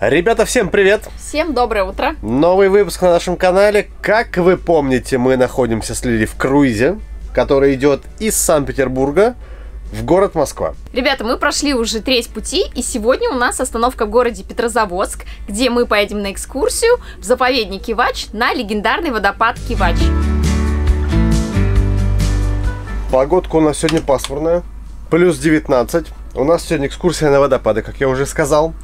Ребята, всем привет! Всем доброе утро! Новый выпуск на нашем канале. Как вы помните, мы находимся с Лили в круизе, который идет из Санкт-Петербурга в город Москва. Ребята, мы прошли уже треть пути, и сегодня у нас остановка в городе Петрозаводск, где мы поедем на экскурсию в заповедник Кивач на легендарный водопад Кивач. Погодка у нас сегодня пасмурная, плюс 19. У нас сегодня экскурсия на водопады, как я уже сказал.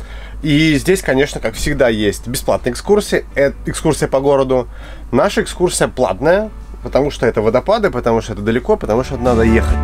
И здесь, конечно, как всегда, есть бесплатные экскурсии. Это экскурсия по городу. Наша экскурсия платная, потому что это водопады, потому что это далеко, потому что надо ехать.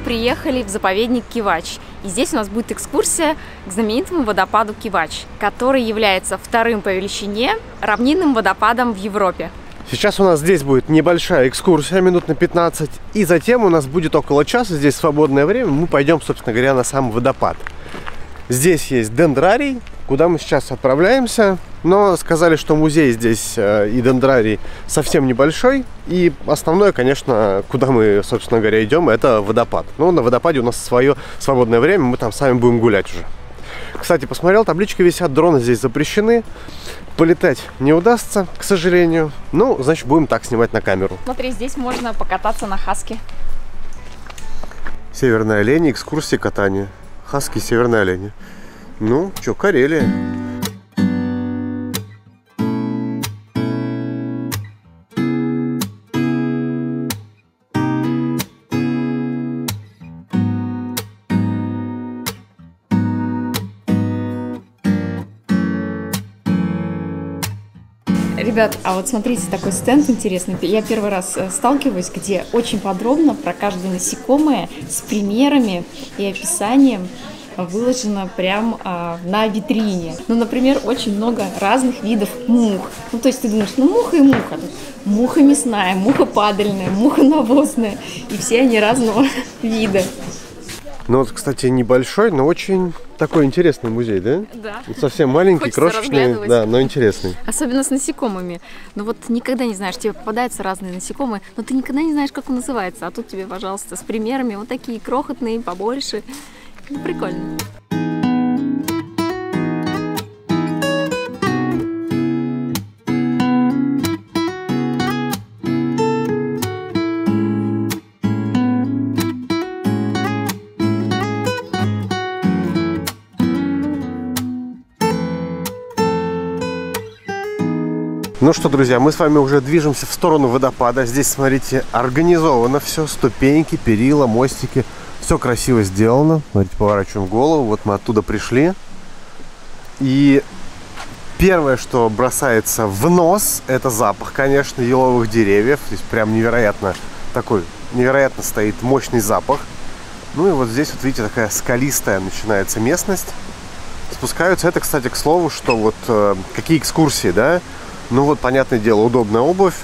Приехали в заповедник Кивач. И здесь у нас будет экскурсия к знаменитому водопаду Кивач, который является вторым по величине равнинным водопадом в Европе. Сейчас у нас здесь будет небольшая экскурсия, минут на 15, и затем у нас будет около часа, здесь свободное время, мы пойдем, собственно говоря, на сам водопад. Здесь есть дендрарий, куда мы сейчас отправляемся. Но сказали, что музей здесь э, и дендрарий совсем небольшой. И основное, конечно, куда мы, собственно говоря, идем, это водопад. Но на водопаде у нас свое свободное время, мы там сами будем гулять уже. Кстати, посмотрел, таблички висят, дроны здесь запрещены. Полетать не удастся, к сожалению. Ну, значит, будем так снимать на камеру. Смотри, здесь можно покататься на хаске. Северные олени, экскурсии катания. Хаски, северные олени. Ну, что, Карелия. Ребят, а вот смотрите, такой стенд интересный. Я первый раз э, сталкиваюсь, где очень подробно про каждое насекомое с примерами и описанием выложено прям а, на витрине. Ну, например, очень много разных видов мух. Ну, то есть ты думаешь, ну, муха и муха. Муха мясная, муха падальная, муха навозная. И все они разного вида. Ну вот, кстати, небольшой, но очень такой интересный музей, да? Да. Совсем маленький, Хочется крошечный, да, но интересный. Особенно с насекомыми. Ну вот никогда не знаешь, тебе попадаются разные насекомые, но ты никогда не знаешь, как он называется. А тут тебе, пожалуйста, с примерами вот такие крохотные, побольше. Ну, прикольно. Ну что, друзья, мы с вами уже движемся в сторону водопада. Здесь, смотрите, организовано все. Ступеньки, перила, мостики. Все красиво сделано. Смотрите, поворачиваем голову. Вот мы оттуда пришли. И первое, что бросается в нос, это запах, конечно, еловых деревьев. То есть прям невероятно такой, невероятно стоит мощный запах. Ну и вот здесь вот видите, такая скалистая начинается местность. Спускаются. Это, кстати, к слову, что вот э, какие экскурсии, да? Ну вот, понятное дело, удобная обувь,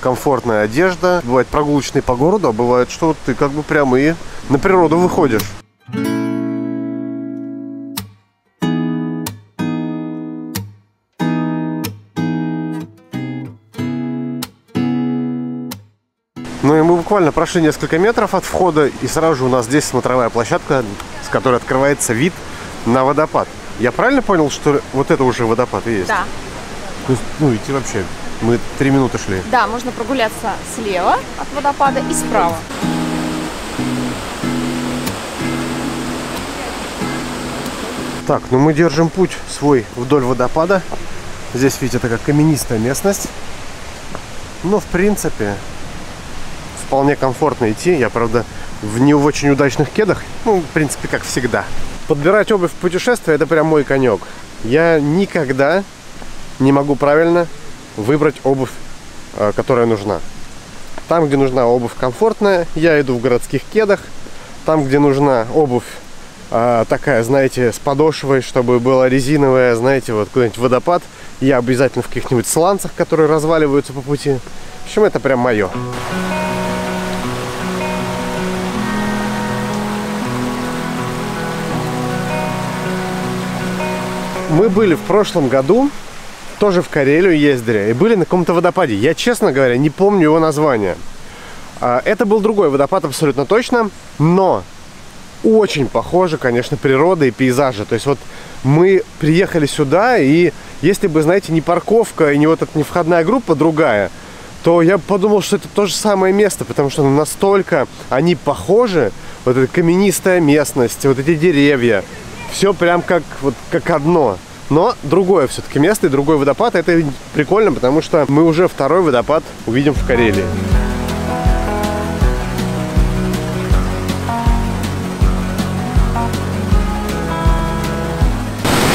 комфортная одежда. Бывает прогулочные по городу, а бывает, что ты как бы прямо и на природу выходишь. Ну и мы буквально прошли несколько метров от входа, и сразу же у нас здесь смотровая площадка, с которой открывается вид на водопад. Я правильно понял, что вот это уже водопад и есть? Да. То есть, ну, идти вообще. Мы три минуты шли. Да, можно прогуляться слева от водопада и справа. Так, ну мы держим путь свой вдоль водопада. Здесь, видите, такая каменистая местность. Но, в принципе, вполне комфортно идти. Я, правда, в не очень удачных кедах. Ну, в принципе, как всегда. Подбирать обувь в путешествие – это прям мой конек. Я никогда не могу правильно выбрать обувь, э, которая нужна. Там, где нужна обувь комфортная, я иду в городских кедах. Там, где нужна обувь э, такая, знаете, с подошвой, чтобы была резиновая, знаете, вот куда-нибудь водопад. Я обязательно в каких-нибудь сланцах, которые разваливаются по пути. В общем, это прям мое. Мы были в прошлом году тоже в Карелию ездили, и были на каком-то водопаде. Я, честно говоря, не помню его название. А, Это был другой водопад абсолютно точно, но очень похоже, конечно, природа и пейзажи. То есть вот мы приехали сюда, и если бы, знаете, не парковка и не вот эта не входная группа другая, то я подумал, что это то же самое место, потому что настолько они похожи, вот эта каменистая местность, вот эти деревья, все прям как, вот, как одно. Но другое все-таки место и другой водопад. Это прикольно, потому что мы уже второй водопад увидим в Карелии.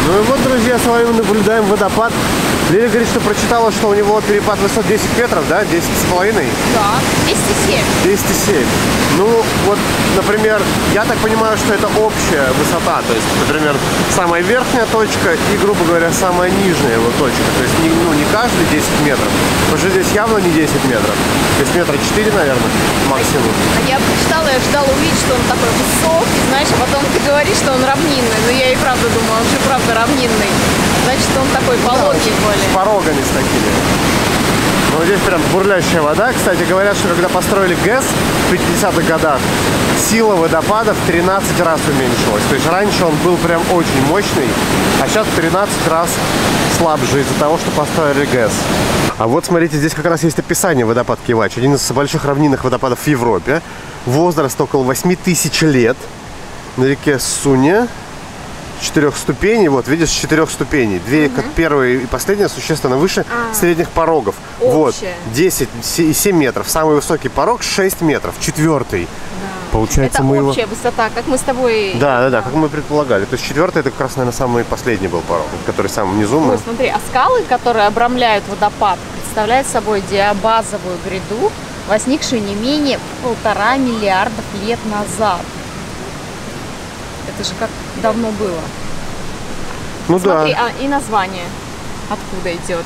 Ну и вот, друзья, с вами наблюдаем водопад. Лиля говорит, что прочитала, что у него перепад высот 10 метров, да? 10 с половиной? Да, 207. 207. Ну, вот, например, я так понимаю, что это общая высота. То есть, например, самая верхняя точка и, грубо говоря, самая нижняя его точка. То есть, не, ну, не каждые 10 метров. Потому что здесь явно не 10 метров. То есть, метра 4, наверное, максимум. А я прочитала, я ждала увидеть, что он такой высокий, знаешь, а потом ты говоришь, что он равнинный. Но я и правда думала, он же правда равнинный. Значит, он такой пологий С порогами с такими. Ну, здесь прям бурлящая вода. Кстати, говорят, что когда построили ГЭС в 50-х годах, сила водопада в 13 раз уменьшилась. То есть раньше он был прям очень мощный, а сейчас в 13 раз слабже из-за того, что построили ГЭС. А вот смотрите, здесь как раз есть описание водопад Кивач. Один из больших равнинных водопадов в Европе. Возраст около 8 тысяч лет. На реке Суня четырех ступеней, вот видишь, четырех ступеней. Две, как первая и последняя, существенно выше средних порогов. Вот, Общая. 10 се- и 7 метров. Самый высокий порог 6 метров. Четвертый. Получается, Это мы его... общая высота, как мы с тобой... Да, да, да, как мы предполагали. То есть четвертый это как раз, наверное, самый последний был порог, который самый внизу. мы- Ой, смотри, а скалы, которые обрамляют водопад, представляют собой диабазовую гряду, возникшую не менее полтора миллиардов лет назад. Это же как давно было. Ну Смотри, да, а и название откуда идет?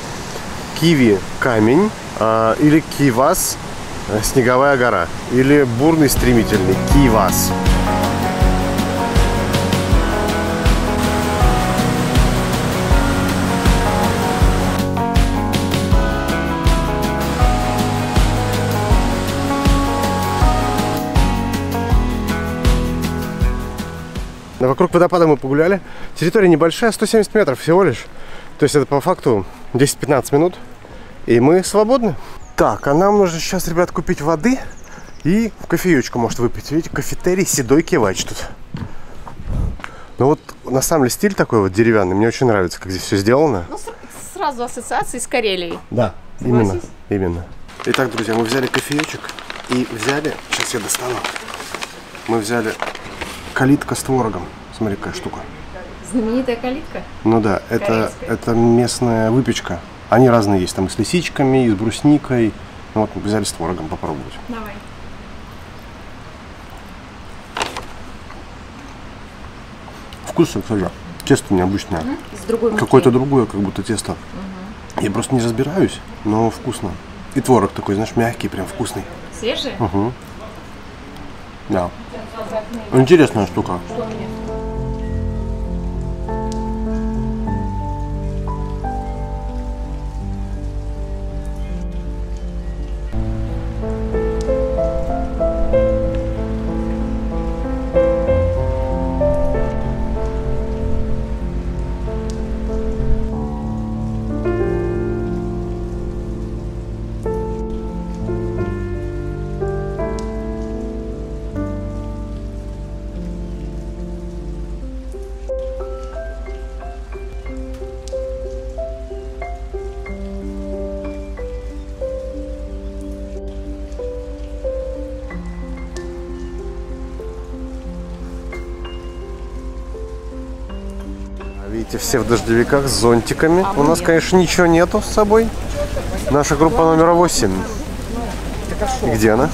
киви камень а, или кивас э, снеговая гора или бурный стремительный кивас. Вокруг водопада мы погуляли. Территория небольшая, 170 метров всего лишь. То есть это по факту 10-15 минут. И мы свободны. Так, а нам нужно сейчас, ребят, купить воды и кофеечку может выпить. Видите, кафетерий Седой Кивач тут. Ну вот, на самом деле, стиль такой вот деревянный. Мне очень нравится, как здесь все сделано. Ну, сразу ассоциации с Карелией. Да, именно, Согласись? именно. Итак, друзья, мы взяли кофеечек и взяли, сейчас я достану, мы взяли калитка с творогом. Смотри, какая штука. Знаменитая калитка? Ну да, это, Корейская. это местная выпечка. Они разные есть, там и с лисичками, и с брусникой. Ну вот мы взяли с творогом попробовать. Давай. Вкусно, кстати. Тесто необычное. С другой. Какое-то другое, как будто тесто. Я просто не разбираюсь, но вкусно. И творог такой, знаешь, мягкий, прям вкусный. Свежие? Угу. Да. Интересная штука. А Видите, все в дождевиках с зонтиками. А У нас, конечно, ничего нету с собой. Наша группа номер 8. И где она?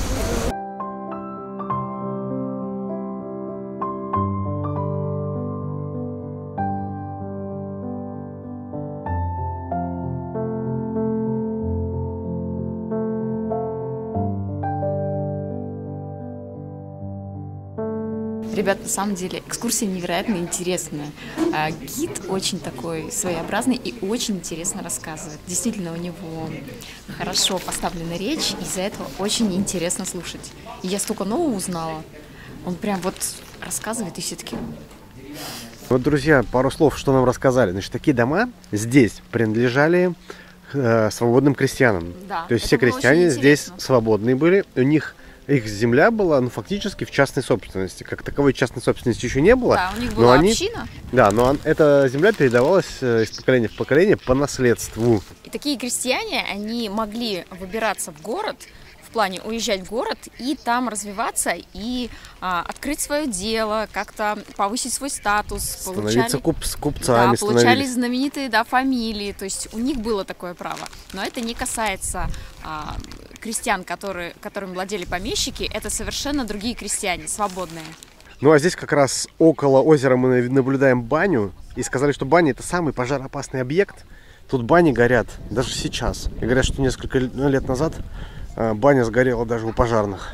На самом деле экскурсия невероятно интересная. А, гид очень такой своеобразный и очень интересно рассказывает. Действительно, у него хорошо поставлена речь, из-за этого очень интересно слушать. И я столько нового узнала. Он прям вот рассказывает, и все таки вот, друзья, пару слов, что нам рассказали. Значит, такие дома здесь принадлежали э, свободным крестьянам. Да, То есть все крестьяне здесь свободные были. У них их земля была, ну, фактически в частной собственности. Как таковой частной собственности еще не было. Да, у них была но они, община. Да, но он, эта земля передавалась э, из поколения в поколение по наследству. И такие крестьяне, они могли выбираться в город, плане уезжать в город и там развиваться и а, открыть свое дело, как-то повысить свой статус. Становиться куп с купцами. Да, получали знаменитые да, фамилии, то есть у них было такое право. Но это не касается а, крестьян, которые, которым владели помещики, это совершенно другие крестьяне, свободные. Ну а здесь как раз около озера мы наблюдаем баню, и сказали, что баня это самый пожароопасный объект. Тут бани горят даже сейчас. И говорят, что несколько лет назад баня сгорела даже у пожарных.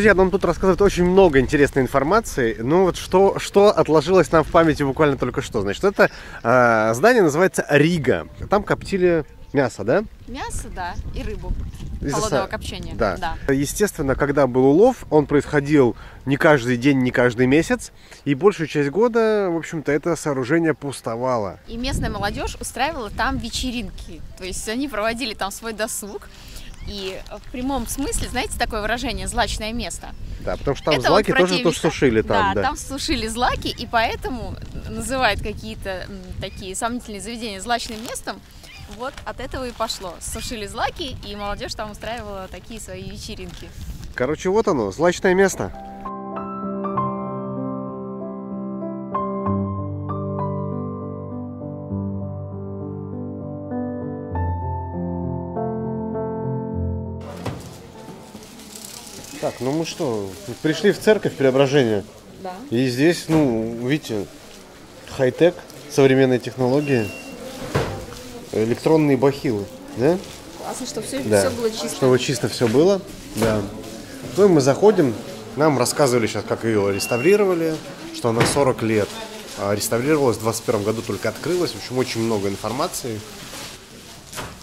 Друзья, нам тут рассказывают очень много интересной информации. Ну вот что, что отложилось нам в памяти буквально только что. Значит, это э, здание называется Рига. Там коптили мясо, да? Мясо, да, и рыбу холодного копчения. Да. да. Естественно, когда был улов, он происходил не каждый день, не каждый месяц. И большую часть года, в общем-то, это сооружение пустовало. И местная молодежь устраивала там вечеринки. То есть они проводили там свой досуг. И в прямом смысле, знаете, такое выражение «злачное место». Да, потому что там это злаки вот тоже тут сушили там. Да, да, там сушили злаки, и поэтому называют какие-то такие сомнительные заведения злачным местом, вот от этого и пошло. Сушили злаки, и молодежь там устраивала такие свои вечеринки. Короче, вот оно, злачное место. Так, ну мы что, пришли в церковь преображения. Да. И здесь, ну, видите, хай-тек, современные технологии электронные бахилы, да? Классно, чтобы все, да. все было чисто. Чтобы чисто все было, да. Ну и мы заходим, нам рассказывали сейчас, как ее реставрировали, что она 40 лет а реставрировалась, в 21 году только открылась, в общем, очень много информации.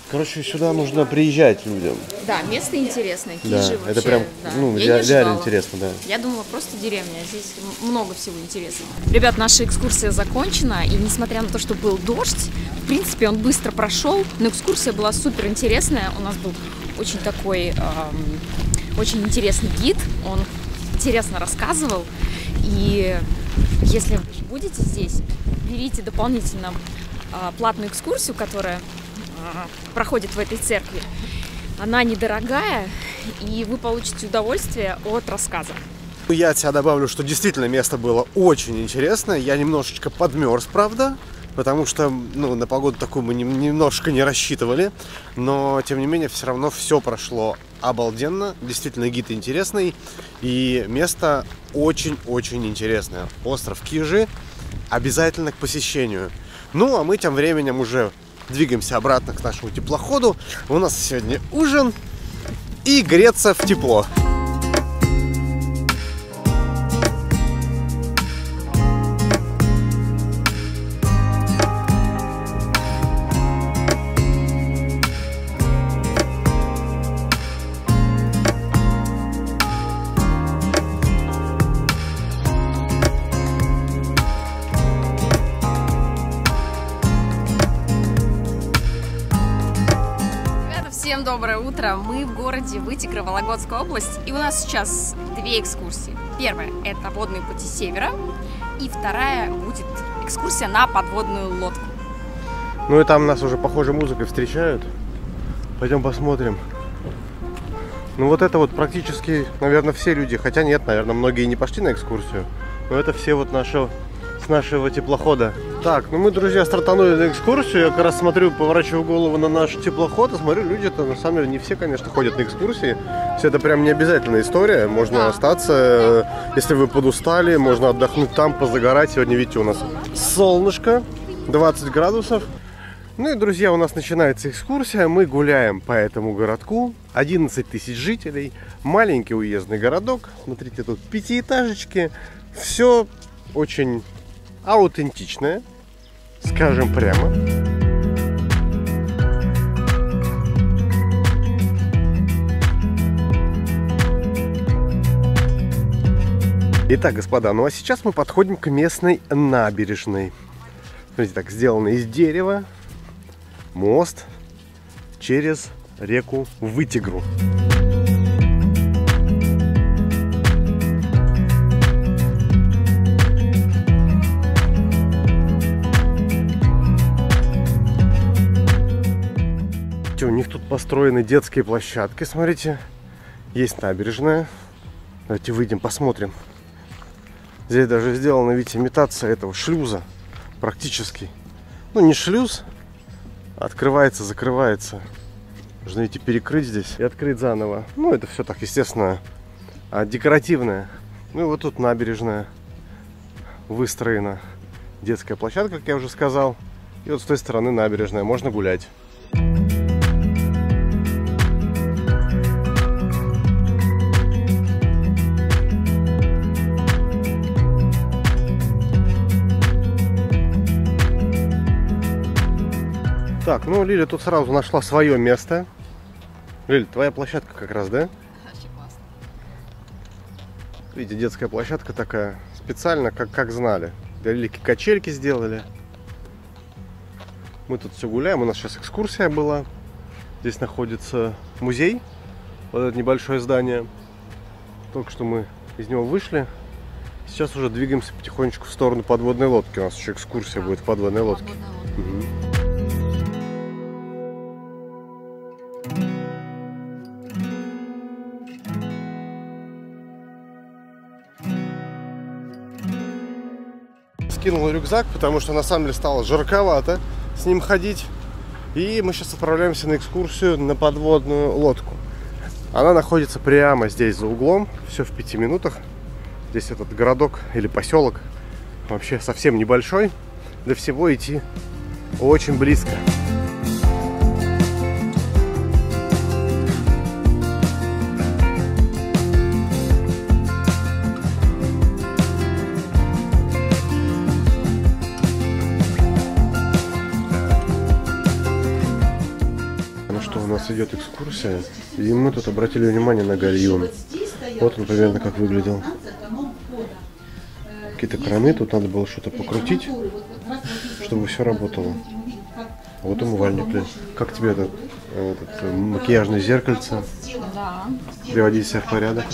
Короче, сюда нужно приезжать людям. Да, место интересное. Кижи да, вообще, это прям, да. ну, я реально интересно, да. Я думала, просто деревня, здесь много всего интересного. Ребят, наша экскурсия закончена, и несмотря на то, что был дождь, в принципе, он быстро прошел, но экскурсия была супер интересная. У нас был очень такой, эм, очень интересный гид, он интересно рассказывал, и если будете здесь, берите дополнительно э, платную экскурсию, которая проходит в этой церкви. Она недорогая, и вы получите удовольствие от рассказа. Я от себя добавлю, что действительно место было очень интересное. Я немножечко подмерз, правда, потому что ну, на погоду такую мы немножко не рассчитывали. Но, тем не менее, все равно все прошло обалденно. Действительно, гид интересный. И место очень-очень интересное. Остров Кижи обязательно к посещению. Ну, а мы тем временем уже двигаемся обратно к нашему теплоходу. У нас сегодня ужин и греться в тепло. Доброе утро! Мы в городе Вытигра, Вологодская область, и у нас сейчас две экскурсии. Первая – это водные пути севера, и вторая будет экскурсия на подводную лодку. Ну и там нас уже, похоже, музыкой встречают. Пойдем посмотрим. Ну вот это вот практически, наверное, все люди, хотя нет, наверное, многие не пошли на экскурсию, но это все вот наши, с нашего теплохода. Так, ну мы, друзья, стартанули на экскурсию. Я как раз смотрю, поворачиваю голову на наш теплоход и смотрю, люди-то на самом деле не все, конечно, ходят на экскурсии. Все это прям не обязательная история. Можно да. остаться, если вы подустали, можно отдохнуть там, позагорать. Сегодня, видите, у нас солнышко, 20 градусов. Ну и, друзья, у нас начинается экскурсия. Мы гуляем по этому городку. 11 тысяч жителей. Маленький уездный городок. Смотрите, тут пятиэтажечки. Все очень аутентичное, скажем прямо. Итак, господа, ну а сейчас мы подходим к местной набережной. Смотрите, так сделано из дерева. Мост через реку Вытигру. Них тут построены детские площадки, смотрите. Есть набережная. Давайте выйдем, посмотрим. Здесь даже сделана, видите, имитация этого шлюза. Практически. Ну, не шлюз. Открывается, закрывается. Нужно, видите, перекрыть здесь и открыть заново. Ну, это все так, естественно, а, декоративное. Ну, и вот тут набережная выстроена. Детская площадка, как я уже сказал. И вот с той стороны набережная. Можно гулять. Так, ну Лиля тут сразу нашла свое место. Лиля, твоя площадка как раз, да? Видите, детская площадка такая. Специально, как, как знали. Для Лилики качельки сделали. Мы тут все гуляем. У нас сейчас экскурсия была. Здесь находится музей. Вот это небольшое здание. Только что мы из него вышли. Сейчас уже двигаемся потихонечку в сторону подводной лодки. У нас еще экскурсия будет в подводной лодке. Мгм. Скинул рюкзак, потому что на самом деле стало жарковато с ним ходить. И мы сейчас отправляемся на экскурсию на подводную лодку. Она находится прямо здесь за углом, все в пяти минутах. Здесь этот городок или поселок вообще совсем небольшой. До всего идти очень близко. Идет экскурсия, и мы тут обратили внимание на гальюн. Вот он примерно как выглядел. Какие-то краны, тут надо было что-то покрутить, чтобы все работало. Вот умывальник, блин. Как тебе этот, этот э, макияжное зеркальце? Да. Приводить себя в порядок.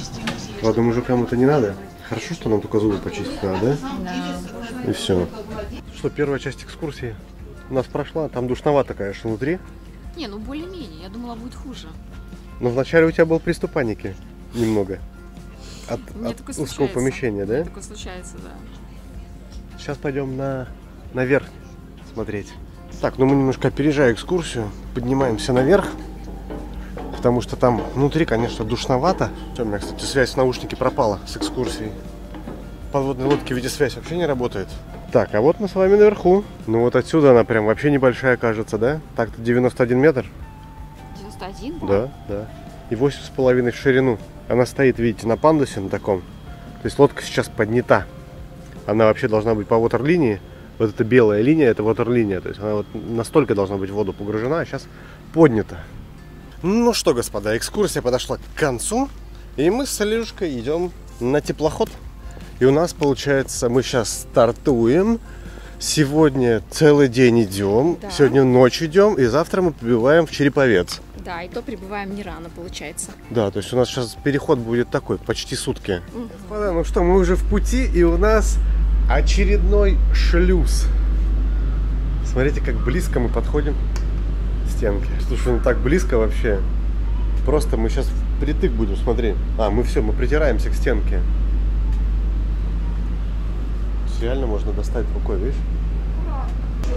Ладно, мужикам это не надо. Хорошо, что нам только зубы почистить надо, да? Да. И все. Что, первая часть экскурсии у нас прошла. Там душновато, конечно, внутри. Не, ну более-менее. Я думала, будет хуже. Но вначале у тебя был приступ паники. Немного. От, Мне от узкого случается. помещения, да? Такое случается, да. Сейчас пойдем на наверх смотреть. Так, ну мы немножко опережая экскурсию, поднимаемся наверх, потому что там внутри, конечно, душновато. У меня, кстати, связь в наушнике пропала с экскурсией. В подводной лодке видеосвязь вообще не работает. Так, а вот мы с вами наверху. Ну вот отсюда она прям вообще небольшая кажется, да? Так-то 91 метр. 91? Да, да. И 8,5 в ширину. Она стоит, видите, на пандусе на таком. То есть лодка сейчас поднята. Она вообще должна быть по ватерлинии. Вот эта белая линия, это ватерлиния. То есть она вот настолько должна быть в воду погружена, а сейчас поднята. Ну что, господа, экскурсия подошла к концу. И мы с Илюшкой идем на теплоход. И у нас получается, мы сейчас стартуем. Сегодня целый день идем. Да. Сегодня ночь идем. И завтра мы прибываем в Череповец. Да, и то прибываем не рано, получается. Да, то есть у нас сейчас переход будет такой, почти сутки. Господа, ну что, мы уже в пути, и у нас очередной шлюз. Смотрите, как близко мы подходим к стенке. Слушай, ну так близко вообще. Просто мы сейчас впритык будем, смотри. А, мы все, мы притираемся к стенке. Реально можно достать рукой, видишь?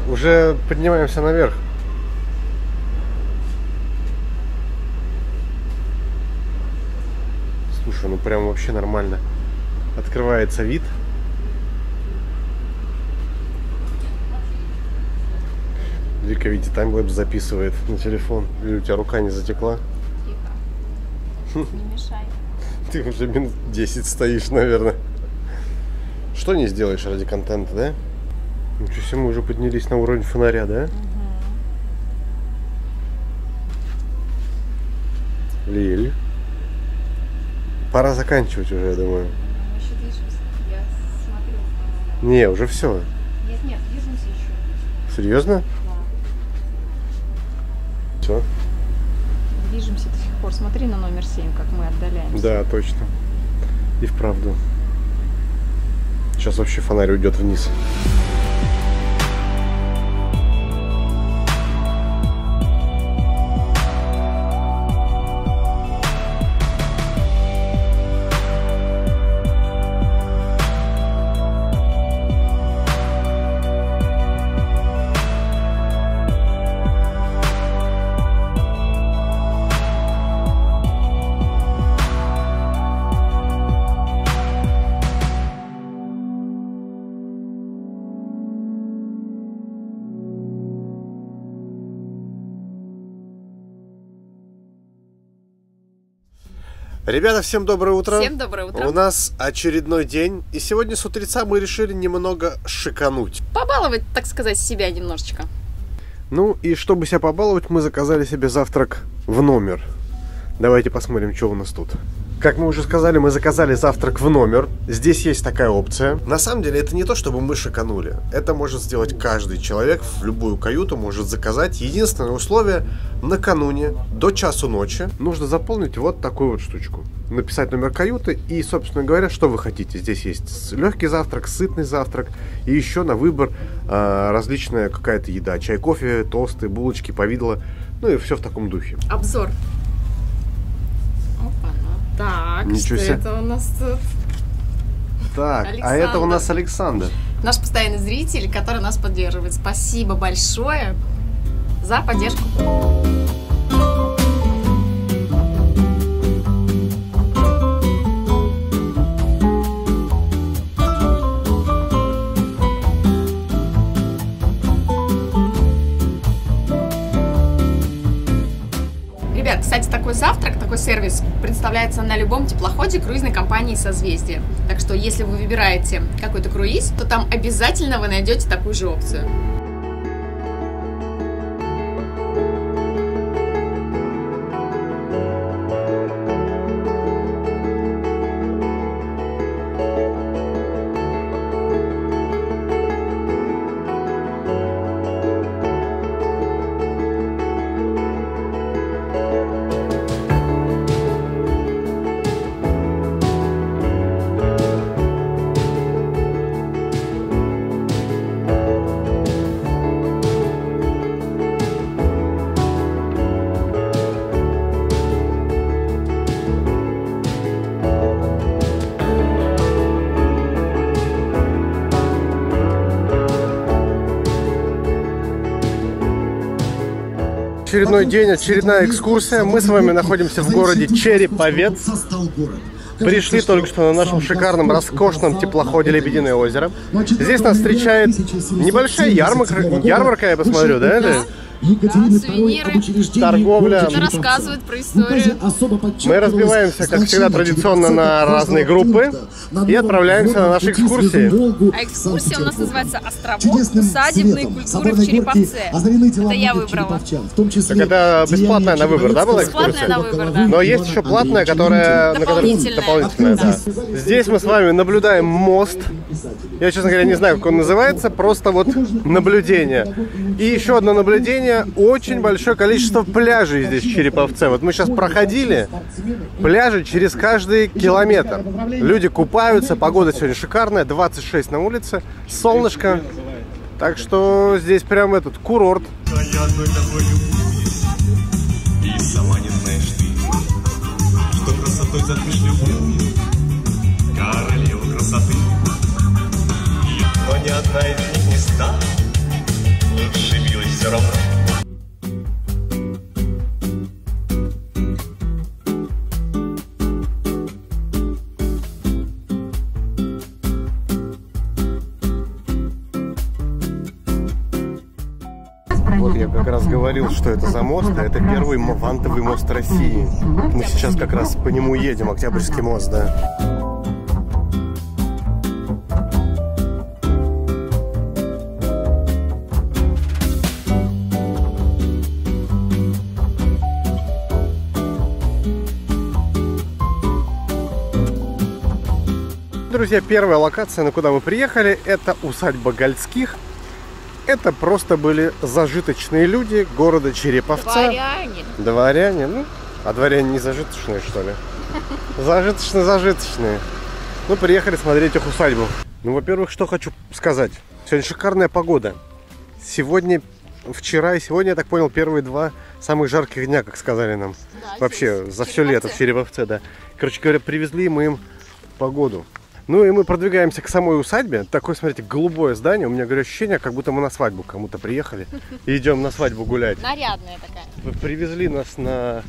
Уже поднимаемся наверх. Слушай, ну прям вообще нормально. Открывается вид. Вика, видите, таймлэпс записывает на телефон. Или у тебя рука не затекла? Тихо. Не мешай. Ты уже минут 10 стоишь, наверное. Что не сделаешь ради контента, да? Ничего себе, мы уже поднялись на уровень фонаря, да? Лиль. Пора заканчивать уже, я думаю. Мы еще движемся. Я смотрю. Не, уже все. Нет, нет, движемся еще. Серьезно? Да. Все? Движемся до сих пор. Смотри на номер 7, как мы отдаляемся. Да, точно. И вправду. Сейчас вообще фонарь уйдет вниз. Ребята, всем доброе утро. Всем доброе утро. У нас очередной день, и сегодня с утреца мы решили немного шикануть. Побаловать, так сказать, себя немножечко. Ну и чтобы себя побаловать, мы заказали себе завтрак в номер. Давайте посмотрим, что у нас тут. Как мы уже сказали, мы заказали завтрак в номер. Здесь есть такая опция. На самом деле, это не то, чтобы мы шиканули. Это может сделать каждый человек в любую каюту, может заказать. Единственное условие, накануне, до часу ночи, нужно заполнить вот такую вот штучку. Написать номер каюты и, собственно говоря, что вы хотите. Здесь есть легкий завтрак, сытный завтрак и еще на выбор э, различная какая-то еда. Чай, кофе, тосты, булочки, повидло. Ну и все в таком духе. Обзор. Так, Ничего что себе. это у нас тут? Так, а это у нас Александр. Наш постоянный зритель, который нас поддерживает. Спасибо большое за поддержку. Представляется на любом теплоходе круизной компании «Созвездие». Так что, если вы выбираете какой-то круиз, то там обязательно вы найдете такую же опцию. Очередной день, очередная экскурсия. Мы с вами находимся в городе Череповец. Пришли только что на нашем шикарном, роскошном теплоходе «Лебединое озеро». Здесь нас встречает небольшая ярмарка, ярмарка я посмотрю, да? Это? сувениры. Торговля. Кто рассказывает про историю. Мы разбиваемся, как всегда, традиционно на разные группы и отправляемся на наши экскурсии. А экскурсия у нас называется «Островок усадебной культуры в Череповце». Это я выбрала. Так это бесплатная на выбор, да, была Бесплатная экскурсия? на выбор, да. Но есть еще платная, которая... на которой- Дополнительная. дополнительная, да. Здесь мы с вами наблюдаем мост. Я, честно говоря, не знаю, как он называется, просто вот наблюдение. И еще одно наблюдение. Очень большое количество пляжей здесь в Череповце. Вот мы сейчас проходили пляжи через каждый километр. Люди купаются, погода сегодня шикарная, 26 на улице, солнышко. Так что здесь прям этот курорт. Одна из них не станет Лучше милой все равно как раз говорил, что это за мост, а это первый вантовый мост России. Мы сейчас как раз по нему едем, Октябрьский мост, да. Друзья, первая локация, на куда мы приехали, это усадьба Гольцких. Это просто были зажиточные люди города Череповца. Дворяне. Дворяне, ну, а дворяне не зажиточные, что ли? Зажиточные, зажиточные. Ну, приехали смотреть их усадьбу. Ну, во-первых, что хочу сказать. Сегодня шикарная погода. Сегодня, вчера и сегодня, я так понял, первые два самых жарких дня, как сказали нам. Да, Вообще, за все лето в Череповце, да. Короче говоря, привезли мы им погоду. Ну и мы продвигаемся к самой усадьбе. Такое, смотрите, голубое здание. У меня, говорю, ощущение, как будто мы на свадьбу кому-то приехали. И идем на свадьбу гулять. Нарядная такая. Привезли нас на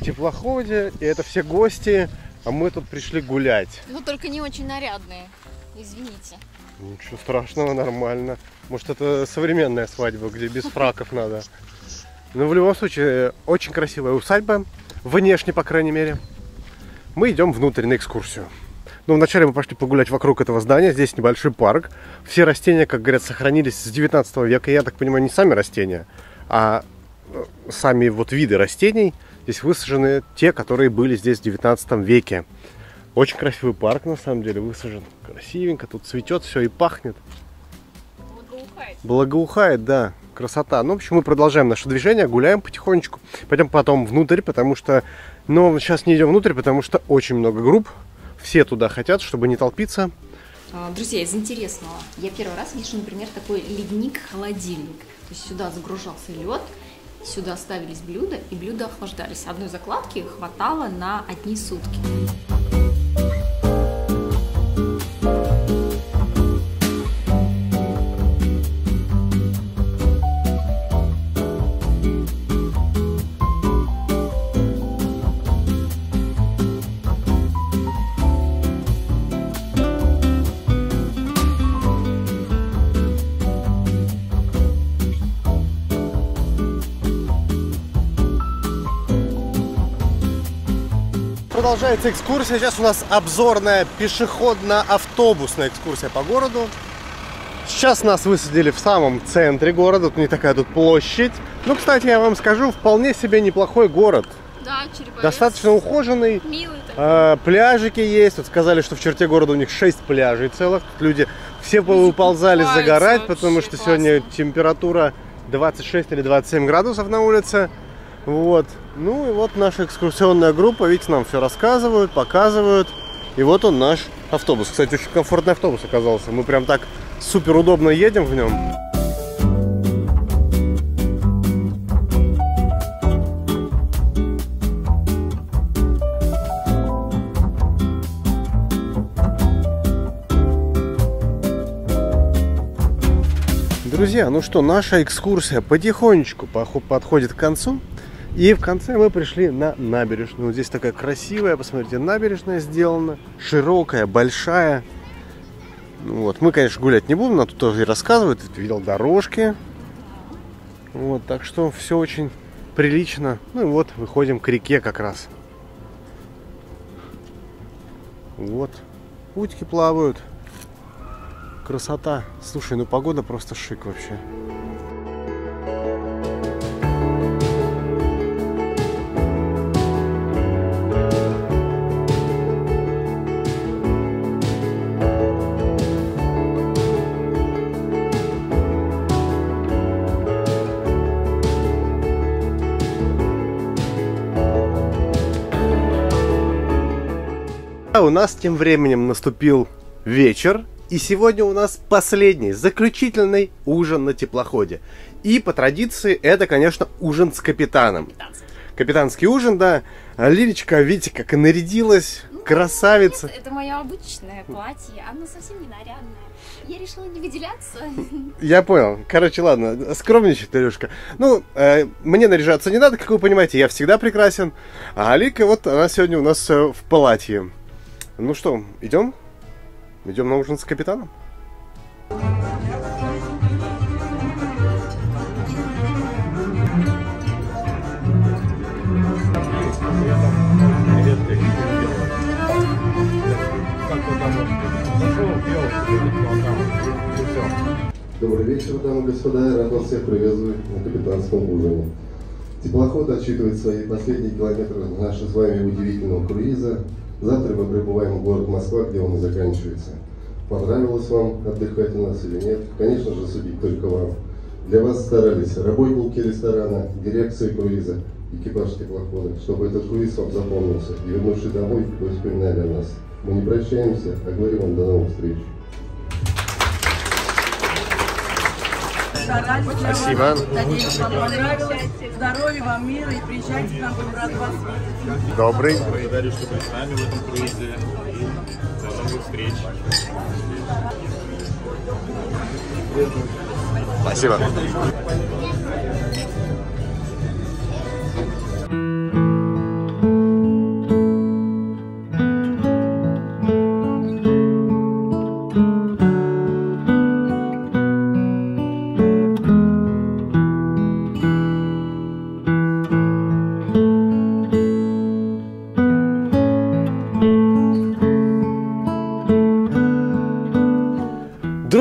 теплоходе, и это все гости, а мы тут пришли гулять. Ну, только не очень нарядные. Извините. Ничего страшного, нормально. Может, это современная свадьба, где без фраков надо. Но в любом случае, очень красивая усадьба, внешне, по крайней мере. Мы идем внутрь на экскурсию. Ну, вначале мы пошли погулять вокруг этого здания. Здесь небольшой парк. Все растения, как говорят, сохранились с 19 века. Я так понимаю, не сами растения, а э, сами вот виды растений. Здесь высажены те, которые были здесь в 19 веке. Очень красивый парк, на самом деле, высажен красивенько. Тут цветет все и пахнет. Благоухает. Благоухает, да. Красота. Ну, в общем, мы продолжаем наше движение, гуляем потихонечку. Пойдем потом внутрь, потому что... Но сейчас не идем внутрь, потому что очень много групп. Все туда хотят, чтобы не толпиться. А, Друзья, из интересного, я первый раз вижу, например, такой ледник-холодильник. То есть сюда загружался лед, сюда ставились блюда, и блюда охлаждались. Одной закладки хватало на одни сутки. Продолжается экскурсия. Сейчас у нас обзорная пешеходно-автобусная экскурсия по городу. Сейчас нас высадили в самом центре города. Тут не такая тут площадь. Ну, кстати, я вам скажу, вполне себе неплохой город. Да, череповец. Достаточно ухоженный. Милый такой. А, пляжики есть. Вот сказали, что в черте города у них 6 пляжей целых. Тут люди все выползали загорать, потому что классно. сегодня температура 26 или 27 градусов на улице. Вот. Ну и вот наша экскурсионная группа. Видите, нам все рассказывают, показывают. И вот он наш автобус. Кстати, очень комфортный автобус оказался. Мы прям так супер удобно едем в нем. Друзья, ну что, наша экскурсия потихонечку подходит к концу. И в конце мы пришли на набережную. Здесь такая красивая, посмотрите, набережная сделана, широкая, большая. Ну Вот. Мы, конечно, гулять не будем, но тут тоже и рассказывают, видел дорожки. Вот, так что все очень прилично. Ну и вот, выходим к реке как раз. Вот, утки плавают. Красота. Слушай, ну погода просто шик вообще. А у нас тем временем наступил вечер, и сегодня у нас последний, заключительный ужин на теплоходе. И по традиции это, конечно, ужин с капитаном. Капитанский ужин, да. Лилечка, видите, как и нарядилась, красавица. Нет, это мое обычное платье, оно совсем не нарядное. Я решила не выделяться. Я понял. Короче, ладно, скромничает Илюшка. Ну, э, мне наряжаться не надо, как вы понимаете, я всегда прекрасен. А Алика, вот она сегодня у нас э, в платье. Ну что, идем? Идем на ужин с капитаном? Добрый вечер, дамы и господа. Рад вас всех приветствовать на капитанском ужине. Теплоход отчитывает свои последние километры нашего с вами удивительного круиза. Завтра мы прибываем в город Москва, где он и заканчивается. Понравилось вам отдыхать у нас или нет? Конечно же, судить только вам. Для вас старались работники ресторана, дирекция круиза, экипаж теплохода, чтобы этот круиз вам запомнился. И вернувшись домой, вы вспоминали о нас. Мы не прощаемся, а говорим вам до новых встреч. Спасибо. Здоровья вам, мира и приезжайте к нам, будем рады вас видеть. Добрый. Благодарю, что были с нами в этом круизе. И до новых встреч. Спасибо.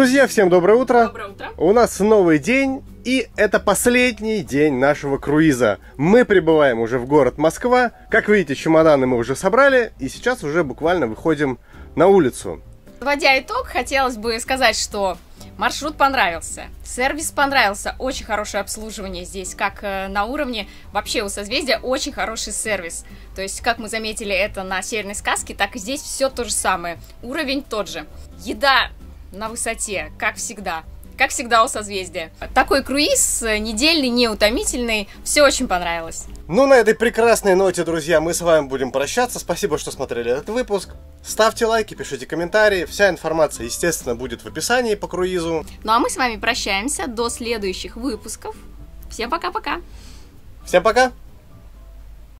Друзья, всем доброе утро. Доброе утро. У нас новый день, и это последний день нашего круиза. Мы прибываем уже в город Москва. Как видите, чемоданы мы уже собрали, и сейчас уже буквально выходим на улицу. Подводя итог, хотелось бы сказать, что маршрут понравился, сервис понравился, очень хорошее обслуживание здесь, как э, на уровне, вообще у созвездия очень хороший сервис. То есть, как мы заметили это на Северной сказке, так и здесь все то же самое, уровень тот же. Еда на высоте, как всегда. Как всегда у созвездия. Такой круиз, э, недельный, неутомительный, все очень понравилось. Ну, на этой прекрасной ноте, друзья, мы с вами будем прощаться. Спасибо, что смотрели этот выпуск. Ставьте лайки, пишите комментарии. Вся информация, естественно, будет в описании по круизу. Ну а мы с вами прощаемся до следующих выпусков. Всем пока-пока! Всем пока!